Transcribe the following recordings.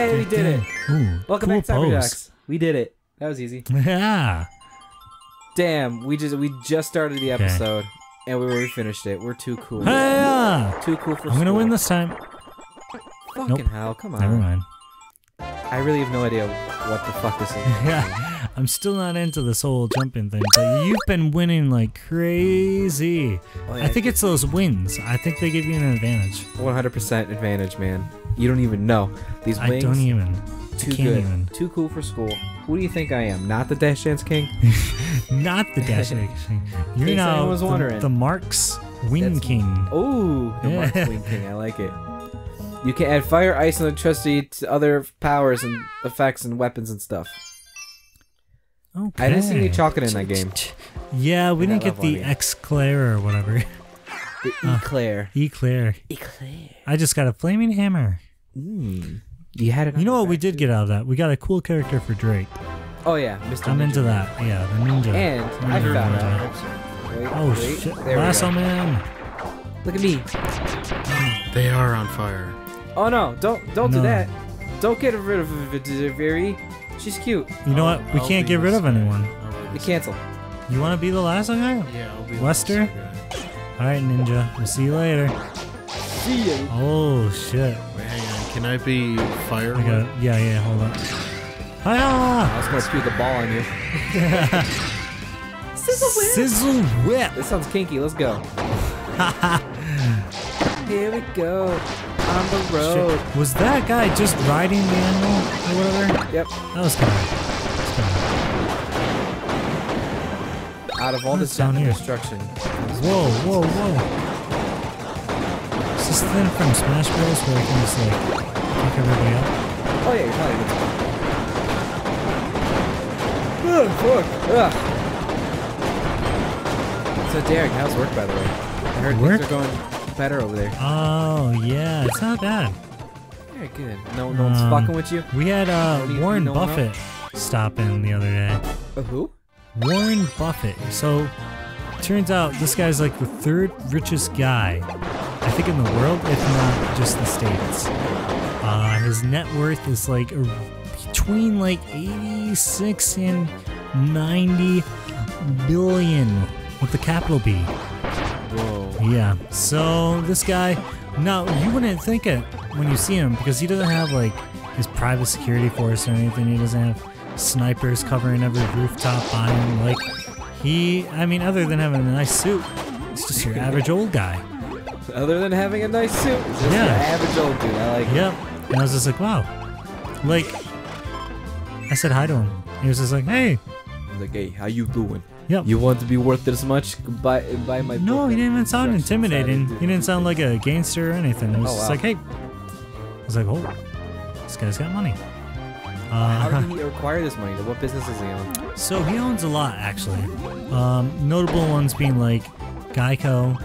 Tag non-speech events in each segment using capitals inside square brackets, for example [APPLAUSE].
Yay, we did it. Ooh, Welcome cool back to. We did it. That was easy. Yeah. Damn, we just we just started the Okay. episode and we already finished it. We're too cool. Hey, Too cool for I'm gonna school. win this time. Fucking Nope. hell, come on. Never mind. I really have no idea what the fuck this is. [LAUGHS] Yeah, I'm still not into this whole jumping thing, but you've been winning like crazy. Oh, yeah. I think it's those wins. I think they give you an advantage. 100% advantage, man. You don't even know. These wings. I don't even. too good. even. Too cool for school. Who do you think I am? Not the Dash Dance King? [LAUGHS] Not the dash Dance [LAUGHS] King. You're now was the, wondering. the Marks Wing That's- King. Ooh, the Yeah. Mark Wing King. I like it. You can add fire, ice, and electricity to other powers and effects and weapons and stuff. Okay. I didn't see any chocolate in that game. [LAUGHS] Yeah, we didn't get the mean. Eclair or whatever. The Uh. Eclair. Eclair. Eclair. I just got a flaming hammer. Mm. You had it. You know what we did too? get out of that? We got a cool character for Drake. Oh yeah, Mr. I'm Ninja. into that. Yeah, the ninja. And I Ninja found ninja. out. Wait, Oh wait, shit! There we Lasso man. Look at me. They are on fire. Oh no! Don't don't do that. Don't get rid of Viri. She's cute. You know what? We I'll can't get rid of second. anyone. We cancel. You want to be the lasso guy? second. Yeah, I'll be the Lester? second guy. All right, ninja. We'll see you later. See ya. Oh shit! Wait, hang on. Can I be fire? I got. Yeah, yeah. Hold on. Hiya! I was gonna spew the ball on you. [LAUGHS] Sizzle whip. Sizzle whip. This sounds kinky. Let's go. [LAUGHS] Here we go. On the road. Shit. Was that guy just riding the animal or whatever? Yep. That was kind of. Out of all this down here? destruction. Whoa, whoa, whoa! Is this the thing from Smash Bros. where you can just like pick everybody up? Oh yeah, you're probably good. Ugh, fuck. Ugh. So Derek, how's work by the way? I heard Work? things are going better over there. Oh yeah, it's not bad. Very good. No, no one's Um, fucking with you. We had uh, you- Warren know Buffett stop in the other day. Uh, who? Warren Buffett. So, turns out this guy's like the third richest guy, I think, in the world, if not just the states. Uh, his net worth is like a, between like 86 and 90 billion with the capital B. Whoa. Yeah. So this guy, now you wouldn't think it when you see him because he doesn't have like his private security force or anything. He doesn't have snipers covering every rooftop by him. Like he, I mean, other than having a nice suit, he's just your average old guy. Other than having a nice suit, it's just Yeah. your average old dude. I like. it. Yep. And I was just like, wow. Like, I said hi to him. He was just like, hey. I was Like, hey, how you doing? Yep. You want to be worth this much? Buy, buy my. no, he didn't even sound intimidating. He didn't sound like a gangster or anything. It was Oh, just wow. like, hey. I was like, oh, this guy's got money. How Uh, did he acquire this money? What business is he on? so he owns a lot, actually. Um, notable ones being like Geico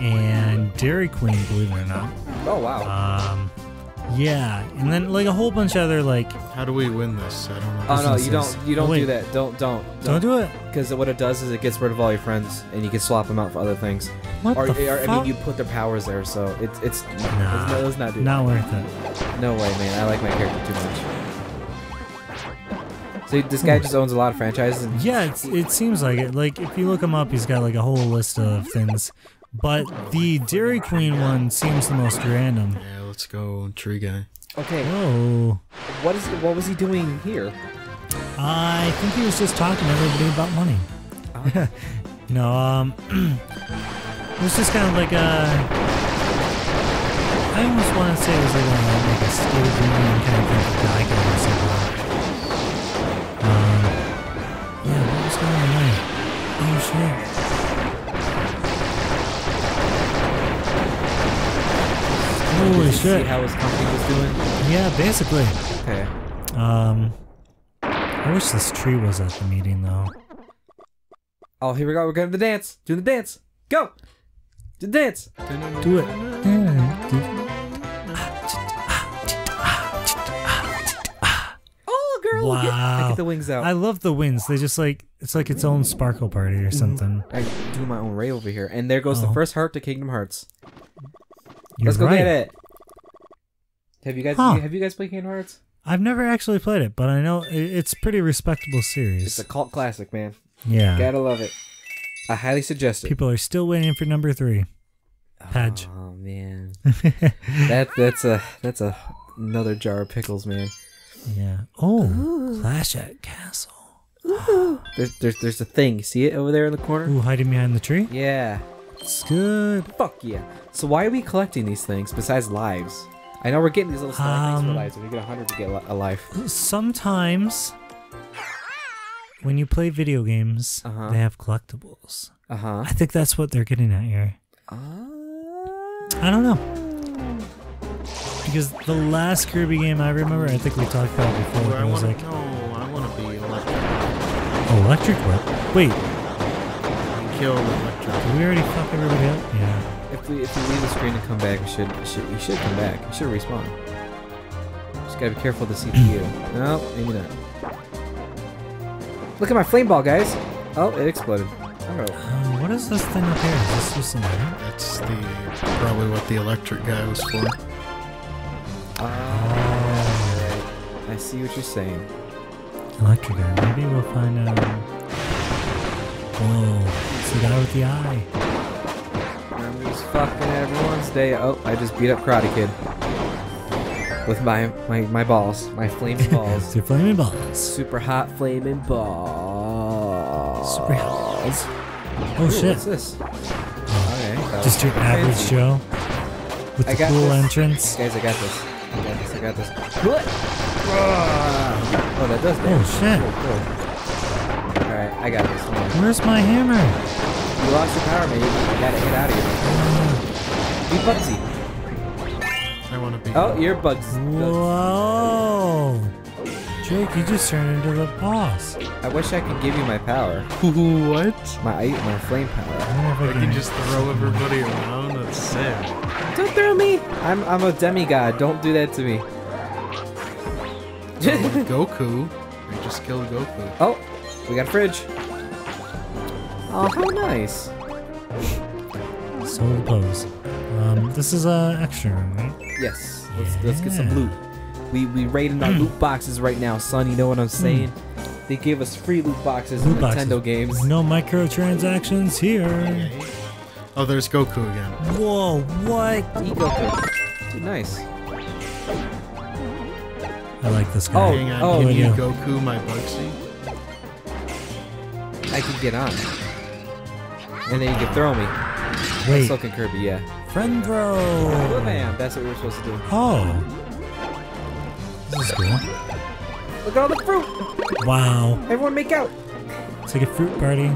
and Dairy Queen, believe it or not. Oh wow. Um, yeah, and then like a whole bunch of other like. How do we win this? I don't know. oh no, you don't. You don't Wait. do that. Don't don't Don't do it. Because what it does is it gets rid of all your friends, and you can swap them out for other things. What Or, the or I mean, you put their powers there, so it's it's. Nah, let's, let's not do not worth it. No way, man. I like my character too much. So this guy just owns a lot of franchises. And Yeah, it's, it seems like it. Like if you look him up, he's got like a whole list of things. But the Dairy Queen one seems the most random. Yeah, let's go, tree guy. Okay, Oh, what is what was he doing here? I think he was just talking to everybody about money. [LAUGHS] Oh. No, um, [CLEARS THROAT] it was just kind of like a. I almost want to say it was like a, like a state of the union kind of thing for Geico Did see how his company was doing? Yeah, basically. Okay. Um, I wish this tree was at the meeting though. Oh, here we go. We're going to the dance. Do the dance. Go. Do the dance. Do it. Oh, girl. look at- I Wow. get the wings out. I love the winds. They just like it's like its own sparkle party or something. I do my own ray over here, and there goes Oh. the first heart to Kingdom Hearts. You're Let's go right. get it. Have you guys Huh. have you guys played Kingdom Hearts? I've never actually played it, but I know it's a pretty respectable series. It's a cult classic, man. Yeah. Gotta love it. I highly suggest it. People are still waiting for number three. Padge. Oh man, [LAUGHS] that that's a that's a another jar of pickles, man. yeah. Oh, Clash at Castle. [GASPS] There's there's there's a thing. See it over there in the corner? Ooh, hiding behind the tree. Yeah. It's good. Fuck yeah. So why are we collecting these things besides lives? I know we're getting these little star things for Um, lives. If we get a hundred to get a life. Sometimes, when you play video games, Uh-huh. they have collectibles. Uh huh. I think that's what they're getting at here. Uh, I don't know. Because the last Kirby game I remember, I think we talked about it before. Where I was want like, to no, I want to be electric. oh, electric whip. Wait, And kill electric. did we already fuck everybody up? Yeah. if we if we leave the screen and come back, we should we should we should come back. We should respawn. Just gotta be careful of the CPU. no, maybe not. Look at my flame ball, guys. Oh, it exploded. I'm Um, what is this thing up here? Is this just a light? That's the probably what the electric guy was for. Ah, right. I see what you're saying. Electric guy. Maybe we'll find out. Whoa, it's the guy with the eye. I'm just fucking everyone's day. Oh, I just beat up Karate Kid. With my, my, my balls. My flaming [LAUGHS] balls. Your flaming balls. Super hot flaming balls. Super hot. Oh Ooh, shit. What's this? Uh, okay. Just your uh, average fancy. Joe. With I the cool this. entrance. Guys, I got this. I got this. I got this. Oh, that does Oh damage. shit. Cool, cool. Alright, I got this. Where's my hammer? You lost your power, man. You gotta get out of here. Be Bugzzy. I want to be. Oh, you're Bugs. Bugs. Whoa! Jake, you just turned into the boss. I wish I could give you my power. what? My ice- my flame I power. wonder if I I can can just throw everybody around. That's sick. Don't throw me! I'm I'm a demigod. Don't do that to me. Oh, [LAUGHS] Goku. We just killed Goku. oh, we got a fridge. Oh, how nice. Soul pose. Um, this is a extra room, right? Yes. Let's let's get some loot. We we raiding our [CLEARS THROAT] loot boxes right now, son. You know what I'm saying? They gave us free loot boxes in Loot boxes. Nintendo games. No microtransactions here. Oh, there's Goku again. Whoa, what? Ego pick. Dude, nice. I like this guy. Oh, Hang on, oh, can you- you Goku my Bugzzy? I can get on. And then you can throw me. Wait, So can Kirby, yeah. friend throw. Bam! That's what we were supposed to do. Oh. This is cool. Look at all the fruit! Wow. Everyone make out! It's like a fruit party.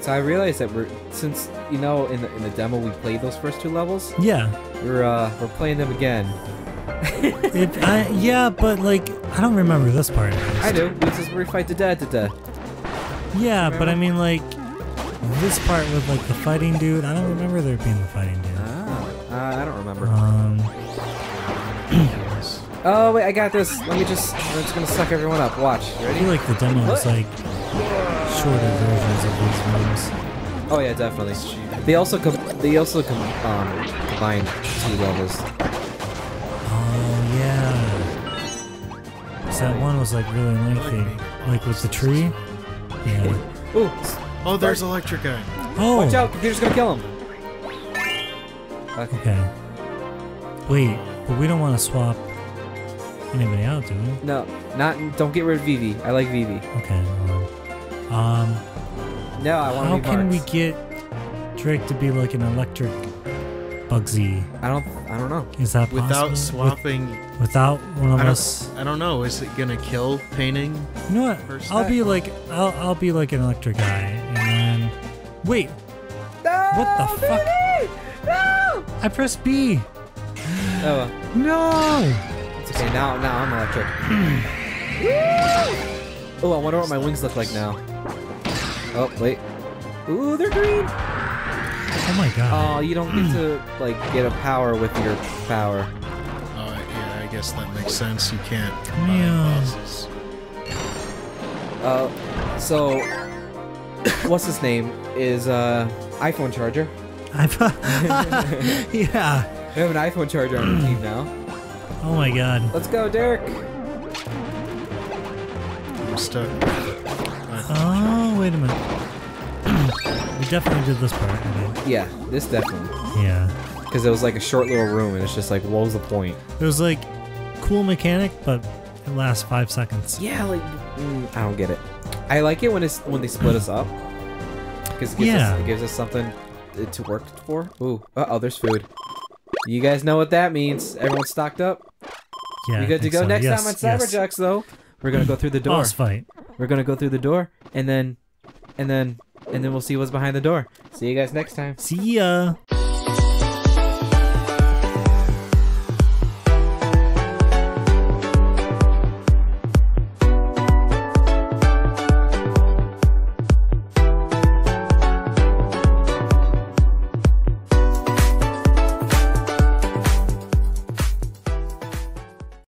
So I realized that we're since you know in the in the demo we played those first two levels, Yeah. we're uh we're playing them again. It, I, yeah, but like, I don't remember this part. I do. This is where we fight the dad to death. Yeah, but I mean, like, this part with like the fighting dude. I don't remember there being the fighting dude. Ah, uh, I don't remember. Um, [CLEARS THROAT] Oh wait, I got this. Let me just. I'm just gonna suck everyone up. Watch. You I feel like the demo is like shorter versions of these rooms. Oh yeah, definitely. They also com- they also com- um combine two levels. Oh yeah. 'Cause that one was like really lengthy, like with the tree. Yeah. Ooh, Oh, there's electric guy. Oh. watch out! Computer's gonna kill him. Okay. Okay. Wait, but we don't want to swap anybody out, do we? No, not. Don't get rid of Vivi. I like Vivi. Okay. Um, No, I want how to be can we get Drake to be like an electric Bugzzy? I don't. I don't know. Is that Without possible? With- swapping, without one of I us. I don't know. Is it gonna kill painting? You know what? First I'll be like I'll I'll be like an electric guy, and then wait, What the fuck? No! I pressed B. Oh, No. it's okay. Now, now I'm electric. oh, I wonder what my wings look like now. Oh, wait. Ooh, they're green. Oh my god. Oh, you don't get to like get a power with your power. Uh, yeah, I guess that makes sense. You can't combine Yeah. bosses. Uh, so [COUGHS] what's his name is uh iPhone charger. I've [LAUGHS] yeah. We have an iPhone charger on the team now. Oh my god. Let's go, Derek. I'm stuck. Oh, wait a minute. [CLEARS THROAT] we definitely did this part. Yeah, this definitely. Yeah. Because it was like a short little room, and it's just like, what was the point? It was like cool mechanic, but it lasts five seconds. Yeah, like mm, I don't get it. I like it when it's when they split us up because it, gives Yeah. us- it gives us something uh, to work for. Ooh, uh oh, there's food. You guys know what that means. Everyone's stocked up. Yeah. you good to go so. next yes, time on yes. Though. We're gonna go through the door. Boss fight. We're gonna go through the door, and then, and then, and then we'll see what's behind the door. See you guys next time. See ya.